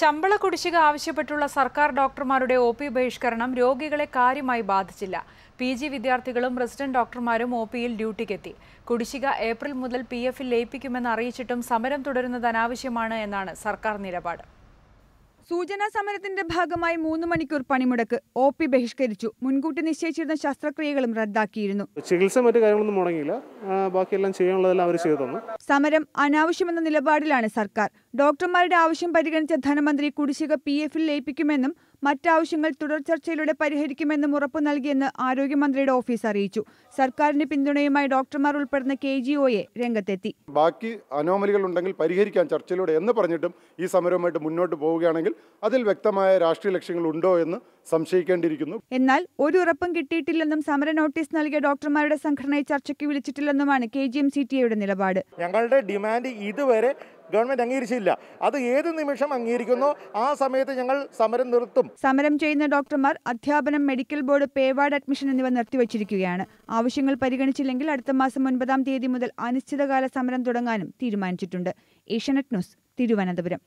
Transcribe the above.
ശമ്പള കുടിശ്ശിക ആവശ്യപ്പെട്ടുള്ള സർക്കാർ ഡോക്ടർമാരുടെ ഒ പി ബഹിഷ്കരണം രോഗികളെ കാര്യമായി ബാധിച്ചില്ല. പി ജി വിദ്യാർത്ഥികളും റെസിഡന്റ് ഡോക്ടർമാരും ഒ പിയിൽ ഡ്യൂട്ടിക്കെത്തി. കുടിശ്ശിക ഏപ്രിൽ മുതൽ പി എഫിൽ ലയിപ്പിക്കുമെന്ന് അറിയിച്ചിട്ടും സമരം തുടരുന്നത് അനാവശ്യമാണ് എന്നാണ് സർക്കാർ നിലപാട്. സൂചനാ സമരത്തിന്റെ ഭാഗമായി മൂന്ന് മണിക്കൂർ പണിമുടക്ക് ഒ പി ബഹിഷ്കരിച്ചു. മുൻകൂട്ടി നിശ്ചയിച്ചിരുന്ന ശസ്ത്രക്രിയകളും റദ്ദാക്കിയിരുന്നു. ചികിത്സ മറ്റു കാര്യങ്ങളൊന്നും മുടങ്ങിയില്ല. ബാക്കിയെല്ലാം ചെയ്യാനുള്ളതെല്ലാം അവർ ചെയ്തു തന്നു. സമരം അനാവശ്യമെന്ന നിലപാടിലാണ് സർക്കാർ. ഡോക്ടർമാരുടെ ആവശ്യം പരിഗണിച്ച ധനമന്ത്രി കുടിശ്ശിക പി എഫിൽ ലയിപ്പിക്കുമെന്നും മറ്റാവശ്യങ്ങൾ തുടർ ചർച്ചയിലൂടെ പരിഹരിക്കുമെന്നും ഉറപ്പു നൽകിയെന്ന് ആരോഗ്യമന്ത്രിയുടെ ഓഫീസ് അറിയിച്ചു. സർക്കാരിന്റെ പിന്തുണയുമായി ഡോക്ടർമാർ ഉൾപ്പെടുന്ന കെ ജി ഒയെ രംഗത്തെത്തി. ബാക്കി അനോമലികൾ ഉണ്ടെങ്കിൽ പരിഹരിക്കാൻ ചർച്ചയിലൂടെ എന്ന് പറഞ്ഞിട്ടും ഈ സമരവുമായിട്ട് മുന്നോട്ട് പോവുകയാണെങ്കിൽ അതിൽ വ്യക്തമായ രാഷ്ട്രീയ ലക്ഷ്യങ്ങൾ ഉണ്ടോ എന്ന് സംശയിക്കേണ്ടിയിരിക്കുന്നു. എന്നാൽ ഒരു ഉറപ്പും കിട്ടിയിട്ടില്ലെന്നും സമര നോട്ടീസ് നൽകിയ ഡോക്ടർമാരുടെ സംഘടനയെ ചർച്ചയ്ക്ക് വിളിച്ചിട്ടില്ലെന്നുമാണ് K G M C T എയുടെ നിലപാട്. ഞങ്ങളുടെ ഡിമാൻഡ് ഇതുവരെ ഗവൺമെന്റ് അംഗീകരിച്ചില്ല. അത് ഏത് നിമിഷം അംഗീകരിക്കുന്നു ആ സമയത്ത് ഞങ്ങൾ സമരം നിർത്തും. സമരം ചെയ്യുന്ന ഡോക്ടർമാർ അധ്യാപനം മെഡിക്കൽ ബോർഡ് പേവാർഡ് അഡ്മിഷൻ എന്നിവ നിർത്തിവച്ചിരിക്കുകയാണ്. ആവശ്യങ്ങൾ പരിഗണിച്ചില്ലെങ്കിൽ അടുത്ത മാസം ഒൻപതാം തീയതി മുതൽ അനിശ്ചിതകാല സമരം തുടങ്ങാനും തീരുമാനിച്ചിട്ടുണ്ട്. ഏഷ്യാനെറ്റ് ന്യൂസ് തിരുവനന്തപുരം.